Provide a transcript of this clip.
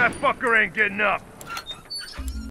That fucker ain't getting up.